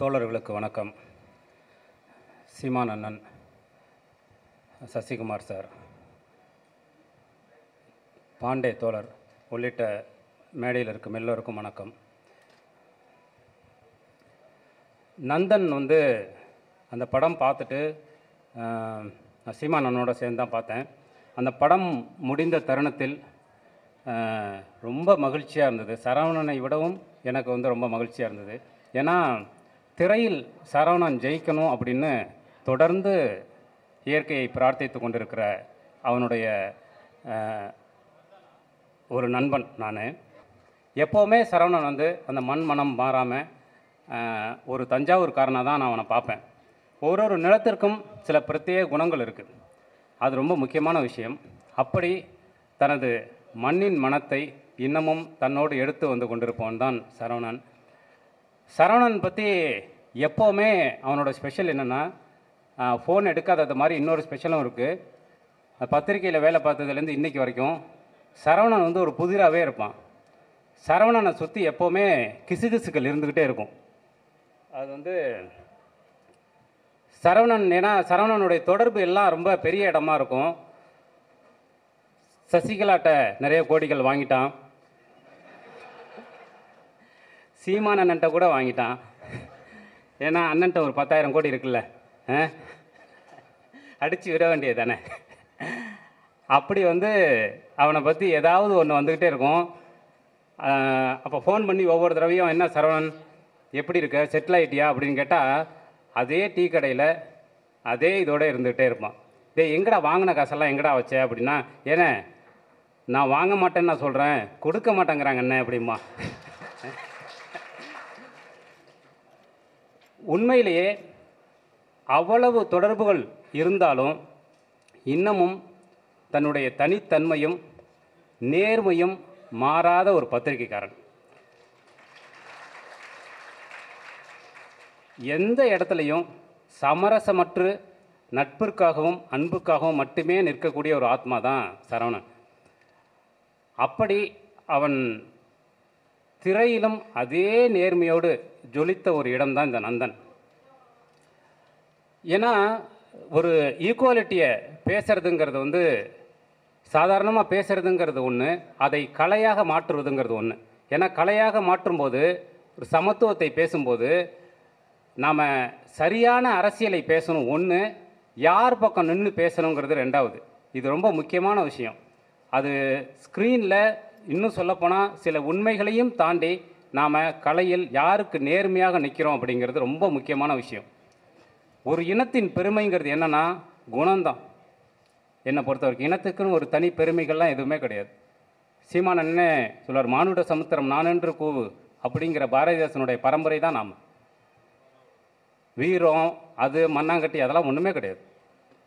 தோழர்களுக்கு வணக்கம். சீமான் அண்ணன் சசிகுமார் சார் பாண்டே தோழர் உள்ளிட்ட மேடையில் இருக்கும் எல்லோருக்கும் வணக்கம். நந்தன் வந்து அந்த படம் பார்த்துட்டு நான் சீமான் அண்ணனோட சேர்ந்து தான் பார்த்தேன். அந்த படம் முடிந்த தருணத்தில் ரொம்ப மகிழ்ச்சியாக இருந்தது. சரவணனை விடவும் எனக்கு வந்து ரொம்ப மகிழ்ச்சியாக இருந்தது. ஏன்னா திரையில் சரவணன் ஜெயிக்கணும் அப்படின்னு தொடர்ந்து இயற்கையை பிரார்த்தித்து கொண்டிருக்கிற அவனுடைய ஒரு நண்பன் நான். எப்போவுமே சரவணன் வந்து அந்த மண் மனம் மாறாமல் ஒரு தஞ்சாவூர்காரனாக தான் நான் அவனை பார்ப்பேன். ஒரு ஒரு நிலத்திற்கும் சில பிரத்யேக குணங்கள் இருக்குது அது ரொம்ப முக்கியமான விஷயம். அப்படி தனது மண்ணின் மனத்தை இன்னமும் தன்னோடு எடுத்து வந்து கொண்டிருப்பவன் தான் சரவணன். சரவணன் பற்றி எப்போவுமே அவனோட ஸ்பெஷல் என்னென்னா ஃபோன் எடுக்காதது மாதிரி இன்னொரு ஸ்பெஷலும் இருக்குது பத்திரிக்கையில் வேலை பார்த்ததுலேருந்து இன்றைக்கி வரைக்கும் சரவணன் வந்து ஒரு புதிராகவே இருப்பான். சரவணனை சுற்றி எப்போவுமே கிசுகிசுக்கள் இருந்துக்கிட்டே இருக்கும். அது வந்து சரவணன் ஏன்னா சரவணனுடைய தொடர்பு எல்லாம் ரொம்ப பெரிய இடமா இருக்கும். சசிகலாட்ட நிறைய கோடிகள் வாங்கிட்டான். சீமான் அண்ணன்ட்ட கூட வாங்கிட்டான். ஏன்னா அண்ணன்ட்ட ஒரு பத்தாயிரம் கோடி இருக்குல்ல. அடித்து விட வேண்டியது தானே. அப்படி வந்து அவனை பற்றி ஏதாவது ஒன்று வந்துக்கிட்டே இருக்கும். அப்போ ஃபோன் பண்ணி ஒவ்வொரு தடவையும் என்ன சரவணன் எப்படி இருக்க? செட்டில் ஆகிட்டியா அப்படின்னு கேட்டால் அதே டீ கடையில் அதே இதோடு இருந்துகிட்டே இருப்பான். டேய் எங்கடா வாங்கின காசெல்லாம் எங்கடா வச்ச? அப்படின்னா ஏன்னா நான் வாங்க மாட்டேன்னு நான் சொல்கிறேன் கொடுக்க மாட்டேங்கிறாங்க என்ன அப்படிமா உண்மையிலேயே அவ்வளவு தொடர்புகள் இருந்தாலும் இன்னமும் தன்னுடைய தனித்தன்மையும் நேர்மையும் மாறாத ஒரு பத்திரிகைக்காரன். எந்த இடத்துலையும் சமரசமற்று நட்பிற்காகவும் அன்புக்காகவும் மட்டுமே நிற்கக்கூடிய ஒரு ஆத்மா தான் சரவணன். அப்படி அவன் திரையிலும் அதே நேர்மையோடு ஜொலித்த ஒரு இடம்தான் இந்த நந்தன். ஏன்னா ஒரு ஈக்குவாலிட்டியை பேசுறதுங்கிறது வந்து சாதாரணமாக பேசுறதுங்கிறது ஒன்று அதை கலையாக மாற்றுவதுங்கிறது ஒன்று ஏன்னா கலையாக மாற்றும்போது ஒரு சமத்துவத்தை பேசும்போது நாம் சரியான அரசியலை பேசணும். ஒன்று யார் பக்கம் நின்று பேசணுங்கிறது ரெண்டாவது. இது ரொம்ப முக்கியமான விஷயம். அது ஸ்க்ரீனில் இன்னும் சொல்லப்போனால் சில உண்மைகளையும் தாண்டி நாம் கலையில் யாருக்கு நேர்மையாக நிற்கிறோம் அப்படிங்கிறது ரொம்ப முக்கியமான விஷயம். ஒரு இனத்தின் பெருமைங்கிறது என்னன்னா குணம்தான். என்னை பொறுத்த வரைக்கும் இனத்துக்குன்னு ஒரு தனி பெருமைகள்லாம் எதுவுமே கிடையாது. சீமானன்னே சொல்வார் மானுட சமுத்திரம் நானென்று கூவு அப்படிங்கிற பாரதிதாசனுடைய பரம்பரை தான் நாம். வீரம் அது மண்ணாங்கட்டி அதெல்லாம் ஒன்றுமே கிடையாது.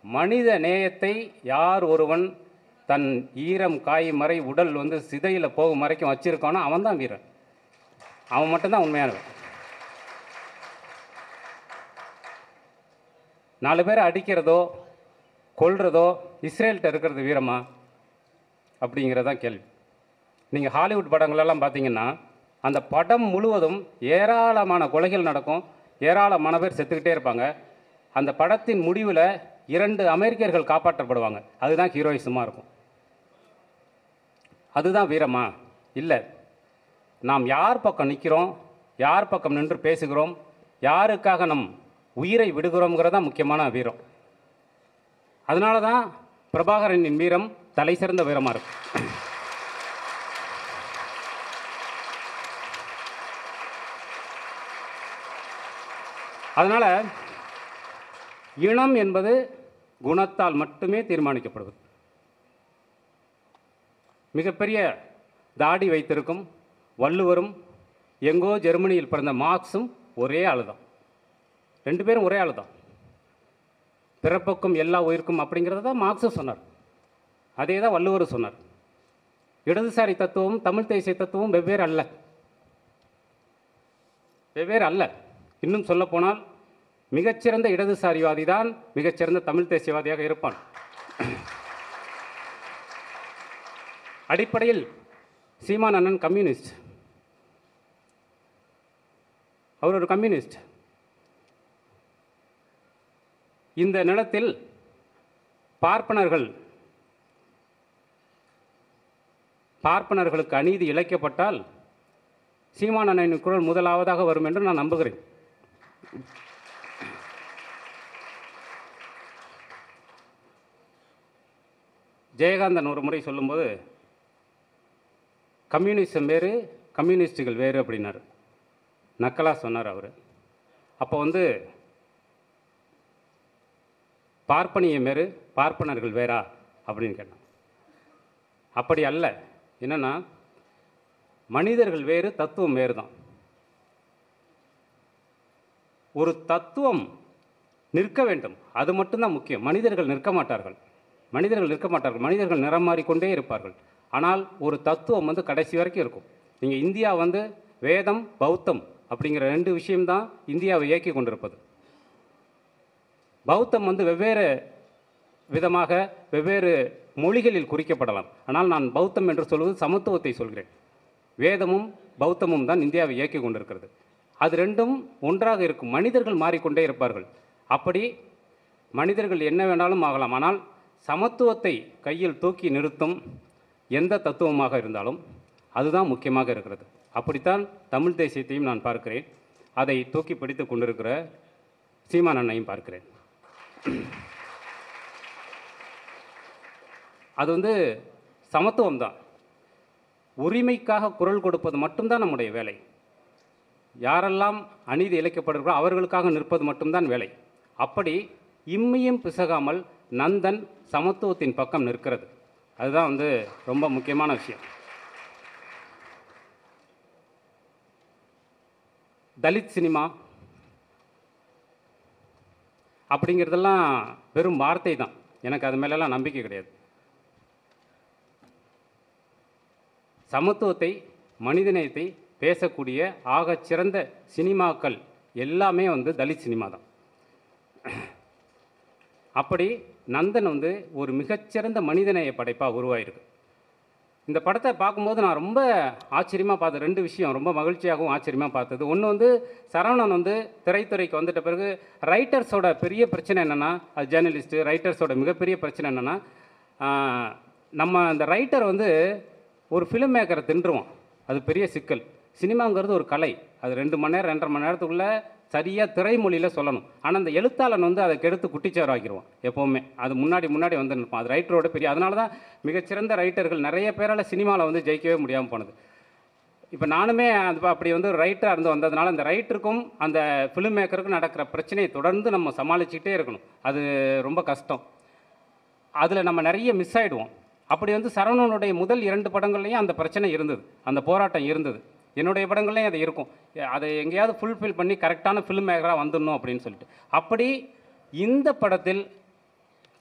மனித நேயத்தை யார் ஒருவன் தன் ஈரம் காய் மறை உடல் வந்து சிதையில் போகும் வரைக்கும் வச்சுருக்கானோ அவன் தான் வீரன். அவன் மட்டும்தான் உண்மையானவன். நாலு பேர் அடிக்கிறதோ கொள்றதோ இஸ்ரேல்கிட்ட இருக்கிறது வீரமா? அப்படிங்கிறதான் கேள்வி. நீங்கள் ஹாலிவுட் படங்களெல்லாம் பார்த்தீங்கன்னா அந்த படம் முழுவதும் ஏராளமான கொலைகள் நடக்கும். ஏராளமான பேர் செத்துக்கிட்டே இருப்பாங்க. அந்த படத்தின் முடிவில் இரண்டு அமெரிக்கர்கள் காப்பாற்றப்படுவாங்க. அதுதான் ஹீரோயிசமாக இருக்கும். அதுதான் வீரமா? இல்லை. நாம் யார் பக்கம் நிற்கிறோம்? யார் பக்கம் நின்று பேசுகிறோம்? யாருக்காக நம் உயிரை விடுகிறோங்கிறதா முக்கியமான வீரம். அதனால தான் பிரபாகரனின் வீரம் தலை சிறந்த வீரமாக இருக்கும். அதனால் இனம் என்பது குணத்தால் மட்டுமே தீர்மானிக்கப்படுவது. மிகப்பெரிய தாடி வைத்திருக்கும் வள்ளுவரும் எங்கோ ஜெர்மனியில் பிறந்த மார்க்ஸும் ஒரே ஆளு தான் ரெண்டு பேரும் ஒரே ஆளு தான் பிறப்புக்கும் எல்லா உயிருக்கும் அப்படிங்கிறத தான் மார்க்ஸும் சொன்னார். அதே தான் வள்ளுவரும் சொன்னார். இடதுசாரி தத்துவம் தமிழ் தேசிய தத்துவம் வெவ்வேறு அல்ல. வெவ்வேறு அல்ல. இன்னும் சொல்லப்போனால் மிகச்சிறந்த இடதுசாரிவாதி தான் மிகச்சிறந்த தமிழ் தேசியவாதியாக இருப்பான். அடிப்படையில் சீமான் அண்ணன் கம்யூனிஸ்ட். அவர் ஒரு கம்யூனிஸ்ட். இந்த நிலத்தில் பார்ப்பனர்கள் பார்ப்பனர்களுக்கு அநீதி இழைக்கப்பட்டால் சீமான் அண்ணனின் குரல் முதலாவதாக வரும் என்று நான் நம்புகிறேன். ஜெயகாந்தன் ஒரு முறை சொல்லும்போது கம்யூனிசம் வேறு கம்யூனிஸ்டுகள் வேறு அப்படின்னாரு. நக்கலாக சொன்னார் அவர். அப்போ வந்து பார்ப்பனியம் வேறு பார்ப்பனர்கள் வேறா அப்படின்னு கேட்டான். அப்படி அல்ல. என்னென்னா மனிதர்கள் வேறு தத்துவம் வேறு தான் ஒரு தத்துவம் நிற்க வேண்டும். அது மட்டும்தான் முக்கியம். மனிதர்கள் நிற்க மாட்டார்கள். மனிதர்கள் நிற்க மாட்டார்கள். மனிதர்கள் நிறம் மாறிக்கொண்டே இருப்பார்கள். ஆனால் ஒரு தத்துவம் வந்து கடைசி வரைக்கும் இருக்கும். நீங்கள் இந்தியா வந்து வேதம் பௌத்தம் அப்படிங்கிற ரெண்டு விஷயம்தான் இந்தியாவை இயக்கி கொண்டிருப்பது. பௌத்தம் வந்து வெவ்வேறு விதமாக வெவ்வேறு மொழிகளில் குறிக்கப்படலாம். ஆனால் நான் பௌத்தம் என்று சொல்வது சமத்துவத்தை சொல்கிறேன். வேதமும் பௌத்தமும் தான் இந்தியாவை இயக்கி கொண்டிருக்கிறது. அது ரெண்டும் ஒன்றாக இருக்கும். மனிதர்கள் மாறிக்கொண்டே இருப்பார்கள். அப்படி மனிதர்கள் என்ன வேணாலும் ஆகலாம். ஆனால் சமத்துவத்தை கையில் தூக்கி நிறுத்தும் எந்த தத்துவமாக இருந்தாலும் அதுதான் முக்கியமாக இருக்கிறது. அப்படித்தான் தமிழ் தேசியத்தையும் நான் பார்க்கிறேன். அதை தூக்கி பிடித்து கொண்டிருக்கிற சீமான் அண்ணையும் பார்க்கிறேன். அது வந்து சமத்துவம் தான் உரிமைக்காக குரல் கொடுப்பது மட்டும்தான் நம்முடைய வேலை. யாரெல்லாம் அநீதி இழைக்கப்படுகிறோ அவர்களுக்காக நிற்பது மட்டும்தான் வேலை. அப்படி இம்மையும் பிசகாமல் நந்தன் சமத்துவத்தின் பக்கம் நிற்கிறது. அதுதான் வந்து ரொம்ப முக்கியமான விஷயம். தலித் சினிமா அப்படிங்கிறதெல்லாம் வெறும் வார்த்தை தான். எனக்கு அது மேலெல்லாம் நம்பிக்கை கிடையாது. சமத்துவத்தை மனிதநேயத்தை பேசக்கூடிய ஆகச்சிறந்த சினிமாக்கள் எல்லாமே வந்து தலித் சினிமா தான். அப்படி நந்தன் வந்து ஒரு மிகச்சிறந்த மனிதநேய படைப்பாக உருவாயிருக்கு. இந்த படத்தை பார்க்கும்போது நான் ரொம்ப ஆச்சரியமாக பார்த்த ரெண்டு விஷயம் ரொம்ப மகிழ்ச்சியாகவும் ஆச்சரியமாக பார்த்தது. ஒன்று வந்து சரவணன் வந்து திரைத்துறைக்கு வந்துட்ட பிறகு ரைட்டர்ஸோட பெரிய பிரச்சனை என்னென்னா அது ஜேர்னலிஸ்ட்டு ரைட்டர்ஸோட மிகப்பெரிய பிரச்சனை என்னென்னா நம்ம அந்த ரைட்டர் வந்து ஒரு ஃபிலிம் மேக்கரை தின்றுவோம் அது பெரிய சிக்கல். சினிமாங்கிறது ஒரு கலை. அது ரெண்டு மணி நேரம் ரெண்டரை மணி நேரத்துக்குள்ளே சரியாக திரைமொழியில் சொல்லணும். ஆனால் அந்த எழுத்தாளன் வந்து அதை கெடுத்து குட்டிச்சார் ஆக்கிடுவான் எப்போவுமே. அது முன்னாடி முன்னாடி வந்து நிற்பான். அது ரைட்டரோட பெரிய அதனால தான் மிகச்சிறந்த ரைட்டர்கள் நிறைய பேரால் சினிமாவில் வந்து ஜெயிக்கவே முடியாமல் போனது. இப்போ நானுமே அது அப்படி வந்து ஒரு ரைட்டராக இருந்து வந்ததுனால அந்த ரைட்டருக்கும் அந்த ஃபிலிம் மேக்கருக்கும் நடக்கிற பிரச்சனையை தொடர்ந்து நம்ம சமாளிச்சுக்கிட்டே இருக்கணும். அது ரொம்ப கஷ்டம். அதில் நம்ம நிறைய மிஸ் ஆகிடுவோம் அப்படி வந்து சரவணனுடைய முதல் இரண்டு படங்கள்லையும் அந்த பிரச்சனை இருந்தது. அந்த போராட்டம் இருந்தது. என்னுடைய படங்கள்லேயும் அது இருக்கும். அதை எங்கேயாவது ஃபுல்ஃபில் பண்ணி கரெக்டான ஃபிலிம் மேக்கராக வந்துடணும் அப்படின்னு சொல்லிட்டு. அப்படி இந்த படத்தில்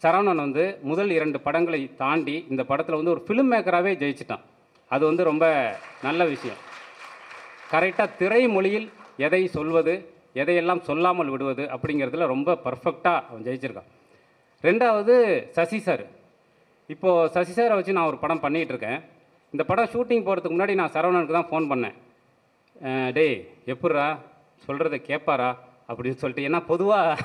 சரவணன் வந்து முதல் இரண்டு படங்களை தாண்டி இந்த படத்தில் வந்து ஒரு ஃபிலிம் மேக்கராகவே ஜெயிச்சிட்டான். அது வந்து ரொம்ப நல்ல விஷயம். கரெக்டாக திரைமொழியில் எதை சொல்வது எதையெல்லாம் சொல்லாமல் விடுவது அப்படிங்கிறதுல ரொம்ப பர்ஃபெக்டாக அவன் ஜெயிச்சிருக்கான். ரெண்டாவது சசி சார். இப்போது சசி சாரை வச்சு நான் ஒரு படம் பண்ணிகிட்டு இருக்கேன். இந்த படம் ஷூட்டிங் போகிறதுக்கு முன்னாடி நான் சரவணனுக்கு தான் ஃபோன் பண்ணேன். டேய் எப்பட்றா? சொல்கிறத கேட்பாரா அப்படின்னு சொல்லிட்டு ஏன்னா பொதுவாக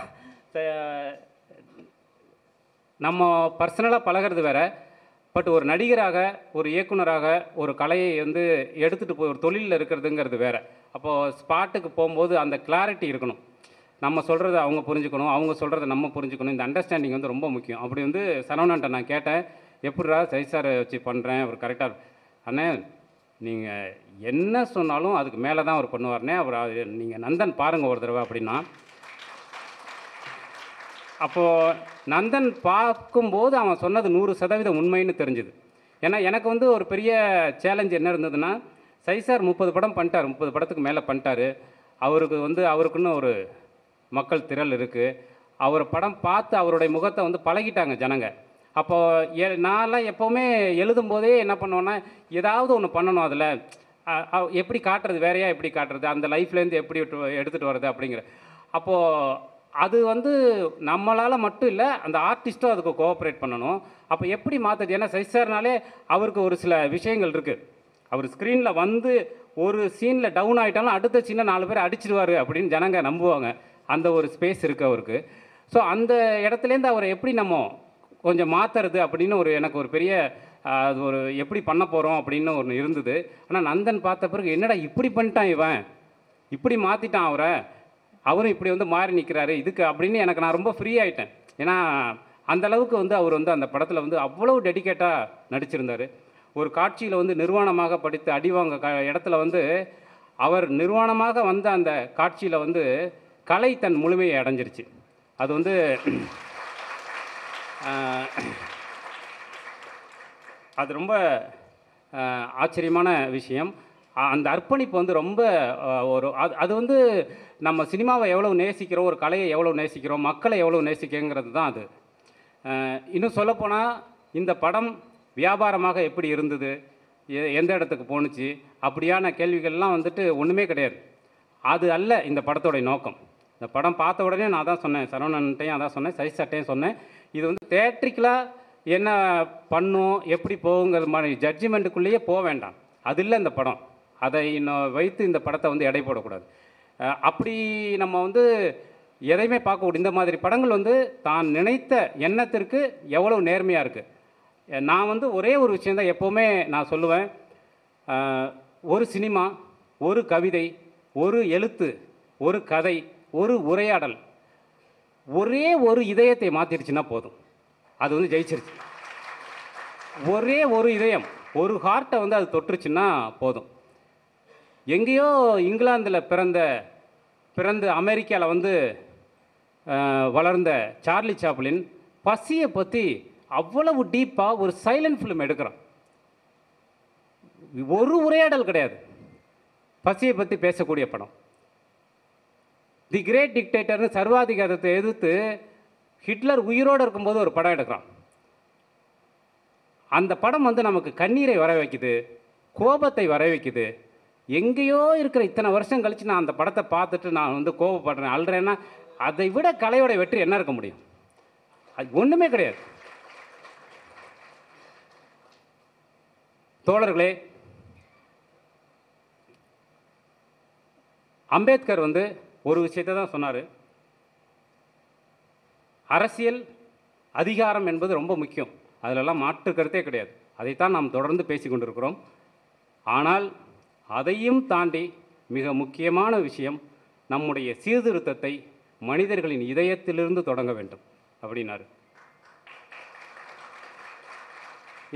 நம்ம பர்சனலாக பழகிறது வேற. பட் ஒரு நடிகராக ஒரு இயக்குனராக ஒரு கலையை வந்து எடுத்துகிட்டு போய் ஒரு தொழிலில் இருக்கிறதுங்கிறது வேறு. அப்போது ஸ்பாட்டுக்கு போகும்போது அந்த கிளாரிட்டி இருக்கணும். நம்ம சொல்கிறத அவங்க புரிஞ்சுக்கணும் அவங்க சொல்கிறத நம்ம புரிஞ்சுக்கணும். இந்த அண்டர்ஸ்டாண்டிங் வந்து ரொம்ப முக்கியம். அப்படி வந்து சரவணன்ட்ட நான் கேட்டேன் எப்படிரா சார் வச்சு பண்ணுறேன் அவர் கரெக்டாக அண்ணே நீங்கள் என்ன சொன்னாலும் அதுக்கு மேலே தான் அவர் பண்ணுவார்னே அவர் நீங்கள் நந்தன் பாருங்கள் ஒரு தடவை அப்படின்னா. அப்போது நந்தன் பார்க்கும்போது அவன் சொன்னது நூறு சதவீதம் உண்மைன்னு தெரிஞ்சுது. ஏன்னா எனக்கு வந்து ஒரு பெரிய சேலஞ்ச் என்ன இருந்ததுன்னா சைசார் முப்பது படம் பண்ணிட்டார் முப்பது படத்துக்கு மேலே பண்ணிட்டாரு. அவருக்கு வந்து அவருக்குன்னு ஒரு மக்கள் திரள் இருக்குது அவர் படம் பார்த்து அவருடைய முகத்தை வந்து பழகிட்டாங்க ஜனங்கள் அப்போது எ நான்லாம் எப்போவுமே எழுதும்போதே என்ன பண்ணுவேன்னா ஏதாவது ஒன்று பண்ணணும் அதில். எப்படி காட்டுறது வேறையா எப்படி காட்டுறது அந்த லைஃப்லேருந்து எப்படி எடுத்துகிட்டு வர்றது அப்படிங்கிற. அப்போது அது வந்து நம்மளால் மட்டும் இல்லை அந்த ஆர்டிஸ்ட்டும் அதுக்கு கோஆப்ரேட் பண்ணணும். அப்போ எப்படி மாற்றுது ஏன்னா சசிசார்னாலே அவருக்கு ஒரு சில விஷயங்கள் இருக்குது அவர் ஸ்க்ரீனில் வந்து ஒரு சீனில் டவுன் ஆகிட்டாலும் அடுத்த சீனை நாலு பேர் அடிச்சிடுவார் அப்படின்னு ஜனங்க நம்புவாங்க. அந்த ஒரு ஸ்பேஸ் இருக்குது அவருக்கு. ஸோ அந்த இடத்துலேருந்து அவரை எப்படி நம்ம கொஞ்சம் மாற்றுறது அப்படின்னு ஒரு எனக்கு ஒரு பெரிய அது ஒரு எப்படி பண்ண போகிறோம் அப்படின்னு ஒன்று இருந்தது. ஆனால் நந்தன் பார்த்த பிறகு என்னடா இப்படி பண்ணிட்டான் இவன்? இப்படி மாற்றிட்டான் அவரை? அவரும் இப்படி வந்து மாறி நிற்கிறாரு இதுக்கு அப்படின்னு எனக்கு நான் ரொம்ப ஃப்ரீ ஆகிட்டேன் ஏன்னா அந்தளவுக்கு வந்து அவர் வந்து அந்த படத்தில் வந்து அவ்வளோ டெடிகேட்டாக நடிச்சிருந்தார். ஒரு காட்சியில் வந்து நிர்வாணமாக படித்து அடிவாங்க க இடத்துல வந்து அவர் நிர்வாணமாக வந்த அந்த காட்சியில் வந்து கலை தன் முழுமையை அடைஞ்சிருச்சு. அது வந்து அது ரொம்ப ஆச்சரியமான விஷயம். அந்த அர்ப்பணிப்பு வந்து ரொம்ப ஒரு அது அது வந்து நம்ம சினிமாவை எவ்வளோ நேசிக்கிறோம் ஒரு கலையை எவ்வளோ நேசிக்கிறோம் மக்களை எவ்வளோ நேசிக்கிறோங்கிறது தான் அது. இன்னும் சொல்லப்போனால் இந்த படம் வியாபாரமாக எப்படி இருந்தது எந்த இடத்துக்கு போணுச்சு அப்படியான கேள்விகள்லாம் வந்துட்டு ஒன்றுமே கிடையாது. அது அல்ல இந்த படத்தோடைய நோக்கம். இந்த படம் பார்த்த உடனே நான் தான் சொன்னேன் சரவணன்ட்டையும் அதான் சொன்னேன் சரி சட்டையும் சொன்னேன். இது வந்து தேட்ரிக்கலாக என்ன பண்ணும் எப்படி போகுங்கிற மாதிரி ஜட்ஜ்மெண்ட்டுக்குள்ளேயே போக வேண்டாம். அது இல்லை இந்த படம். அதை இன்னும் வைத்து இந்த படத்தை வந்து எடை போடக்கூடாது. அப்படி நம்ம வந்து எதையுமே பார்க்கக்கூடிய இந்த மாதிரி படங்கள் வந்து தான் நினைத்த எண்ணத்திற்கு எவ்வளோ நேர்மையாக இருக்குது நான் வந்து ஒரே ஒரு விஷயந்தான் எப்போவுமே நான் சொல்லுவேன். ஒரு சினிமா ஒரு கவிதை ஒரு எழுத்து ஒரு கதை ஒரு உரையாடல் ஒரே ஒரு இதயத்தை மாற்றிடுச்சுன்னா போதும். அது வந்து ஜெயிச்சிருச்சு. ஒரே ஒரு இதயம் ஒரு ஹார்ட்டை வந்து அது தொட்டுருச்சுன்னா போதும். எங்கேயோ இங்கிலாந்தில் பிறந்த பிறந்து அமெரிக்காவில் வந்து வளர்ந்த சார்லி சாப்ளின் பசியை பற்றி அவ்வளவு டீப்பாக ஒரு சைலண்ட் ஃபிலிம் எடுக்கிறான். ஒரு உரையாடல் கிடையாது. பசியை பற்றி பேசக்கூடிய படம். தி கிரேட் டிக்டேட்டர்னு சர்வாதிகாரத்தை எதிர்த்து ஹிட்லர் உயிரோடு இருக்கும்போது ஒரு படம் எடுக்கிறான். அந்த படம் வந்து நமக்கு கண்ணீரை வர வைக்குது கோபத்தை வர வைக்குது. எங்கேயோ இருக்கிற இத்தனை வருஷம் கழித்து நான் அந்த படத்தை பார்த்துட்டு நான் வந்து கோபப்படுறேன் அழுறேன்னா அதை விட கலையோட வெற்றி என்ன இருக்க முடியும்? அது ஒன்றுமே கிடையாது. தோழர்களே அம்பேத்கர் வந்து ஒரு விஷயத்தை தான் சொன்னார். அரசியல் அதிகாரம் என்பது ரொம்ப முக்கியம். அதிலெல்லாம் மாற்று கருத்தே கிடையாது. அதைத்தான் நாம் தொடர்ந்து பேசி கொண்டிருக்கிறோம். ஆனால் அதையும் தாண்டி மிக முக்கியமான விஷயம் நம்முடைய சீர்திருத்தத்தை மனிதர்களின் இதயத்திலிருந்து தொடங்க வேண்டும் அப்படின்னாரு.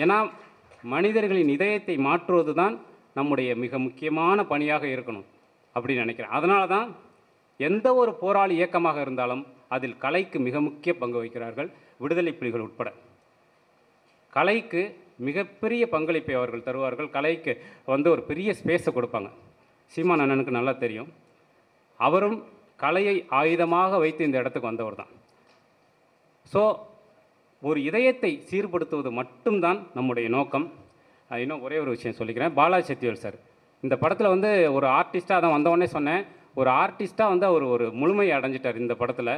ஏன்னா மனிதர்களின் இதயத்தை மாற்றுவது தான் நம்முடைய மிக முக்கியமான பணியாக இருக்கணும் அப்படின்னு நினைக்கிறேன். அதனால தான் எந்த ஒரு போராளி இயக்கமாக இருந்தாலும் அதில் கலைக்கு மிக முக்கிய பங்கு வகிக்கிறார்கள் விடுதலை புலிகள் உட்பட. கலைக்கு மிகப்பெரிய பங்களிப்பை அவர்கள் தருவார்கள். கலைக்கு வந்து ஒரு பெரிய ஸ்பேஸை கொடுப்பாங்க. சீமான் அண்ணனுக்கு நல்லா தெரியும். அவரும் கலையை ஆயுதமாக வைத்து இந்த இடத்துக்கு வந்தவர் தான். ஸோ ஒரு இதயத்தை சீர்படுத்துவது மட்டும்தான் நம்முடைய நோக்கம். இன்னும் ஒரே ஒரு விஷயம் சொல்லிக்கிறேன். பாலாஜி சத்யவேல் சார் இந்த படத்தில் வந்து ஒரு ஆர்டிஸ்ட்டாக தான் வந்தவொடனே சொன்னேன். ஒரு ஆர்டிஸ்ட்டாக வந்து அவர் ஒரு முழுமை அடைஞ்சிட்டார் இந்த படத்தில்.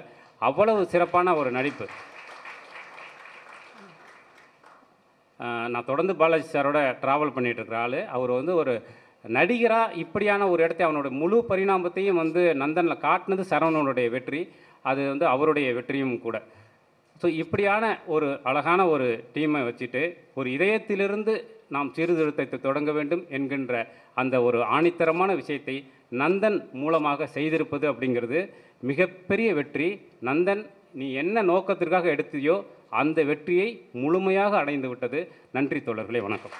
அவ்வளவு சிறப்பான ஒரு நடிப்பு. நான் தொடர்ந்து பாலாஜி சாரோட ட்ராவல் பண்ணிகிட்டு இருக்கிற ஆள். அவர் வந்து ஒரு நடிகராக இப்படியான ஒரு இடத்தை அவனோட முழு பரிணாமத்தையும் வந்து நந்தனில் காட்டினது சரவணனுடைய வெற்றி. அது வந்து அவருடைய வெற்றியும் கூட. ஸோ இப்படியான ஒரு அழகான ஒரு டீமை வச்சுட்டு ஒரு இதயத்திலிருந்து நாம் சீர்திருத்தத்தை தொடங்க வேண்டும் என்கின்ற அந்த ஒரு ஆணித்தரமான விஷயத்தை நந்தன் மூலமாக செய்திருப்பது அப்படிங்கிறது மிகப்பெரிய வெற்றி. நந்தன் நீ என்ன நோக்கத்திற்காக எடுத்தியோ அந்த வெற்றியை முழுமையாக அடைந்து விட்டது நன்றி தோழர்களே வணக்கம்.